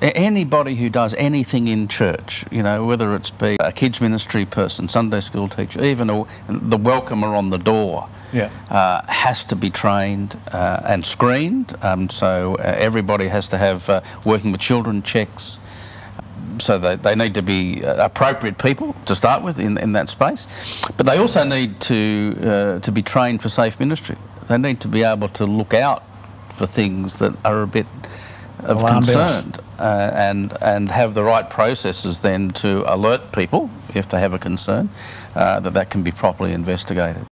Anybody who does anything in church, you know, whether it's be a kids ministry person, Sunday school teacher, even a, the welcomer on the door, Yeah. uh, has to be trained uh, and screened. Um, so uh, everybody has to have uh, working with children checks. So they, they need to be uh, appropriate people to start with in, in that space, but they also need to uh, to be trained for safe ministry. They need to be able to look out for things that are a bit of Alarm concern uh, and and have the right processes then to alert people if they have a concern uh, that that can be properly investigated.